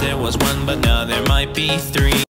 there was one, but now there might be three.